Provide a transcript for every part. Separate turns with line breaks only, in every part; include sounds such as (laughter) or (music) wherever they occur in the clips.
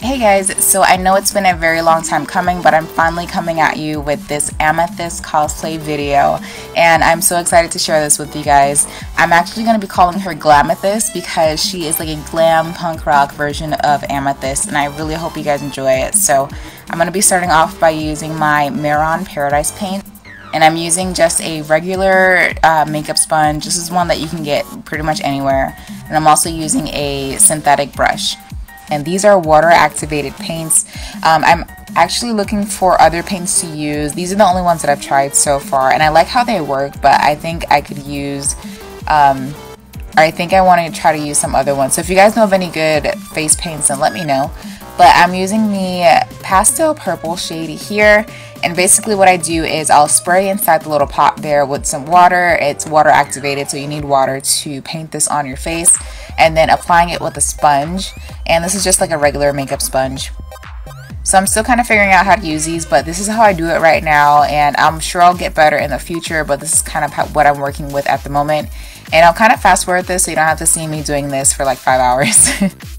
Hey guys, so I know it's been a very long time coming, but I'm finally coming at you with this Amethyst cosplay video, and I'm so excited to share this with you guys. I'm actually going to be calling her Glamethyst because she is like a glam punk rock version of Amethyst, and I really hope you guys enjoy it. So I'm going to be starting off by using my Mehron Paradise paint, and I'm using just a regular uh, makeup sponge. This is one that you can get pretty much anywhere, and I'm also using a synthetic brush and these are water activated paints. Um, I'm actually looking for other paints to use. These are the only ones that I've tried so far and I like how they work but I think I could use um, I think I want to try to use some other ones. So if you guys know of any good face paints then let me know. But I'm using the pastel purple shade here and basically what I do is I'll spray inside the little pot there with some water. It's water activated so you need water to paint this on your face. And then applying it with a sponge. And this is just like a regular makeup sponge. So I'm still kind of figuring out how to use these but this is how I do it right now. And I'm sure I'll get better in the future but this is kind of how, what I'm working with at the moment. And I'll kind of fast forward this so you don't have to see me doing this for like five hours (laughs)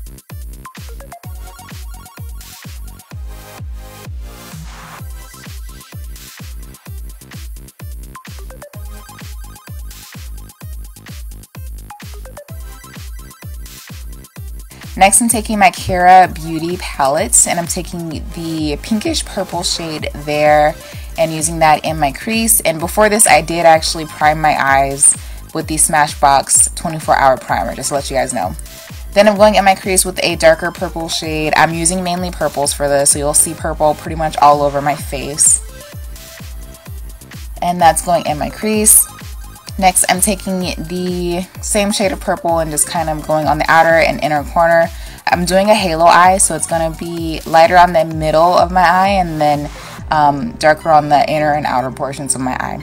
Next, I'm taking my Kara Beauty palette and I'm taking the pinkish purple shade there and using that in my crease. And before this, I did actually prime my eyes with the Smashbox 24 hour primer, just to let you guys know. Then I'm going in my crease with a darker purple shade. I'm using mainly purples for this, so you'll see purple pretty much all over my face. And that's going in my crease. Next, I'm taking the same shade of purple and just kind of going on the outer and inner corner. I'm doing a halo eye, so it's going to be lighter on the middle of my eye and then um, darker on the inner and outer portions of my eye.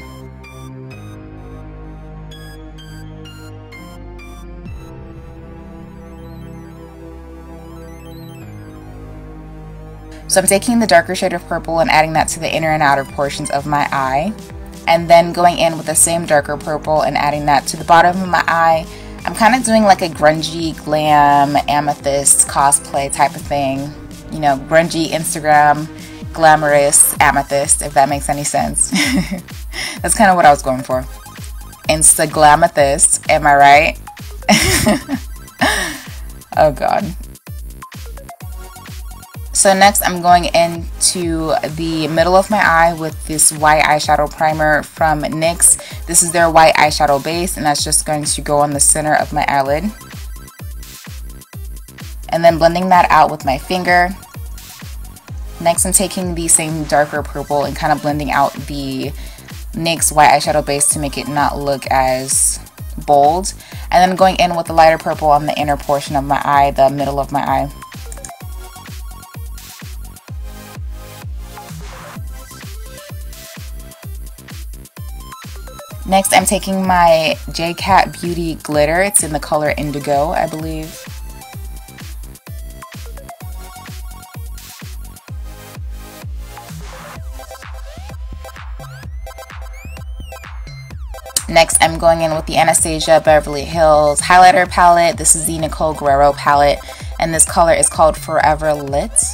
So I'm taking the darker shade of purple and adding that to the inner and outer portions of my eye and then going in with the same darker purple and adding that to the bottom of my eye. I'm kind of doing like a grungy glam amethyst cosplay type of thing. You know, grungy Instagram glamorous amethyst, if that makes any sense. (laughs) That's kind of what I was going for. Insta glamethyst, am I right? (laughs) oh god. So next I'm going into the middle of my eye with this white eyeshadow primer from NYX. This is their white eyeshadow base and that's just going to go on the center of my eyelid. And then blending that out with my finger. Next I'm taking the same darker purple and kind of blending out the NYX white eyeshadow base to make it not look as bold. And then going in with the lighter purple on the inner portion of my eye, the middle of my eye. Next, I'm taking my JCat Beauty Glitter. It's in the color Indigo, I believe. Next, I'm going in with the Anastasia Beverly Hills highlighter palette. This is the Nicole Guerrero palette, and this color is called Forever Lit.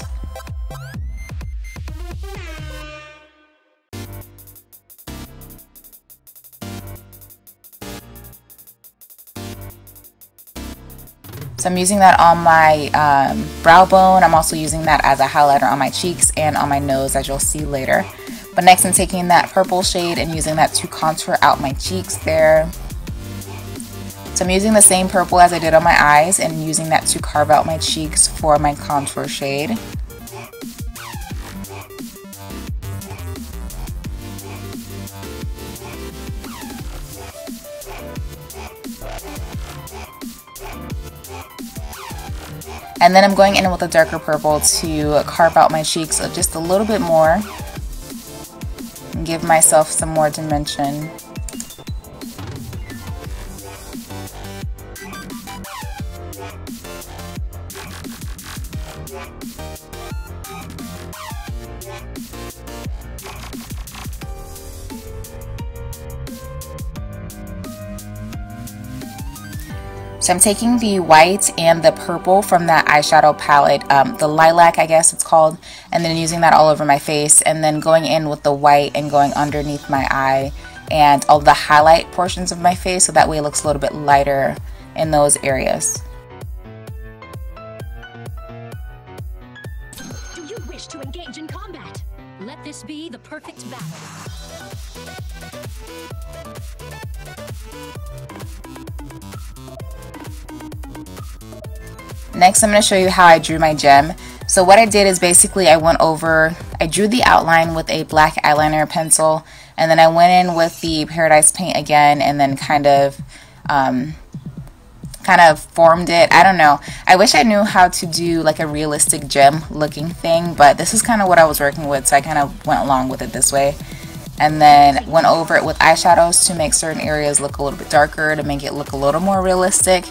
So I'm using that on my um, brow bone. I'm also using that as a highlighter on my cheeks and on my nose as you'll see later. But next I'm taking that purple shade and using that to contour out my cheeks there. So I'm using the same purple as I did on my eyes and using that to carve out my cheeks for my contour shade. And then I'm going in with a darker purple to carve out my cheeks just a little bit more. And give myself some more dimension. So I'm taking the white and the purple from that eyeshadow palette, um, the lilac I guess it's called, and then using that all over my face and then going in with the white and going underneath my eye and all the highlight portions of my face so that way it looks a little bit lighter in those areas.
Do you wish to engage in combat? Let this be the perfect battle.
Next, I'm going to show you how I drew my gem. So what I did is basically I went over, I drew the outline with a black eyeliner pencil, and then I went in with the Paradise paint again, and then kind of, um, kind of formed it. I don't know. I wish I knew how to do like a realistic gem looking thing, but this is kind of what I was working with, so I kind of went along with it this way. And then went over it with eyeshadows to make certain areas look a little bit darker, to make it look a little more realistic.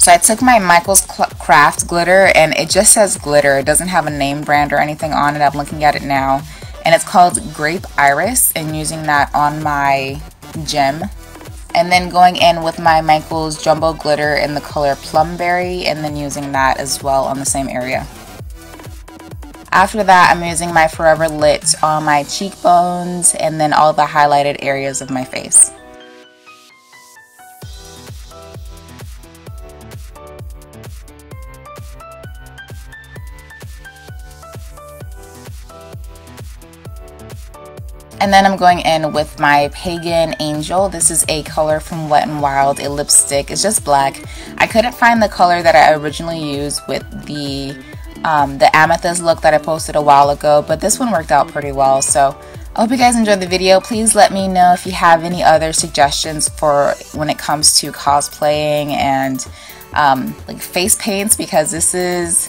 So I took my Michael's Craft glitter and it just says glitter. It doesn't have a name brand or anything on it. I'm looking at it now. And it's called Grape Iris and using that on my gem. And then going in with my Michael's Jumbo Glitter in the color Plumberry and then using that as well on the same area. After that, I'm using my Forever Lit on my cheekbones and then all the highlighted areas of my face. And then I'm going in with my Pagan Angel. This is a color from Wet n Wild, a lipstick. It's just black. I couldn't find the color that I originally used with the um, the amethyst look that I posted a while ago, but this one worked out pretty well. So I hope you guys enjoyed the video. Please let me know if you have any other suggestions for when it comes to cosplaying and um, like face paints because this is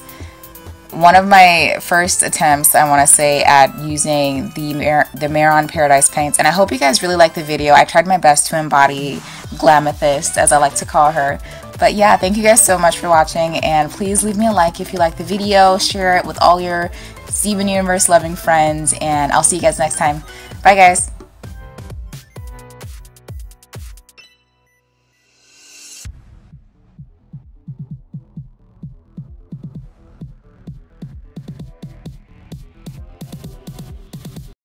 one of my first attempts, I want to say, at using the Mar the Mehron Paradise paints, and I hope you guys really like the video. I tried my best to embody Glamethyst, as I like to call her. But yeah, thank you guys so much for watching, and please leave me a like if you like the video, share it with all your Steven Universe loving friends, and I'll see you guys next time. Bye guys!